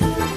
Bye.